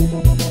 Bye.